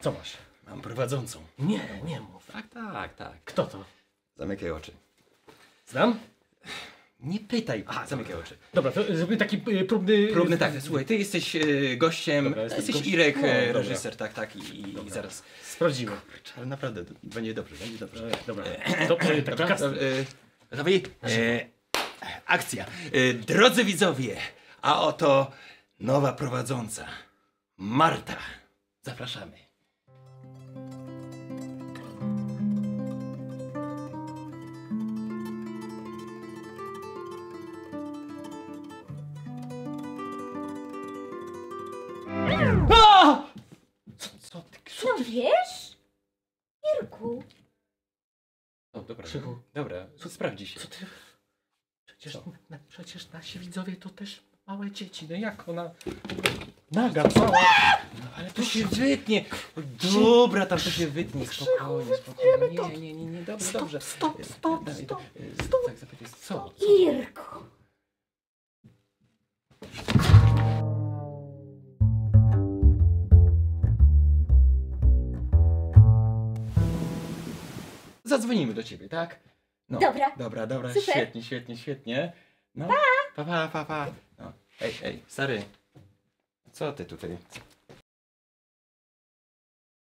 Co masz? Mam prowadzącą. Nie, nie mów. Tak, tak, tak. Kto to? Zamykaj oczy. Znam? Nie pytaj. Aha, zamykaj oczy. Dobra, to zrobię taki y, próbny... Próbny tak, słuchaj, ty jesteś e, gościem, Dobra, jesteś gościem. Irek, No, dobra. reżyser, tak, tak i, i zaraz. Sprawdziłem. Ale naprawdę, to będzie dobrze, będzie dobrze. E, Dobra, to e, taki Dobra, dobra, e, Gotowi? E, akcja. E, drodzy widzowie, a oto nowa prowadząca. Marta. Zapraszamy. Co, co ty? No wiesz? Irku, O, dobra, Krzychu. dobra, sprawdzi się. Co ty? Przecież, Co? na, przecież nasi widzowie to też małe dzieci. No jak ona... Naga cała. Ale to się wytnie. Dobra, tam to się wytnie. Spokojnie, spokojnie. Nie, nie, nie, nie, dobrze, Stop, dobrze. stop, stop, Dawaj, stop, dawaj. stop. Tak, zapytaj, co? Irku. Zadzwonimy do ciebie, tak? No. Dobra. Dobra, dobra, Super. świetnie, świetnie, świetnie. No. Pa, pa, pa, pa. No. Ej, ej, stary. Co ty tutaj?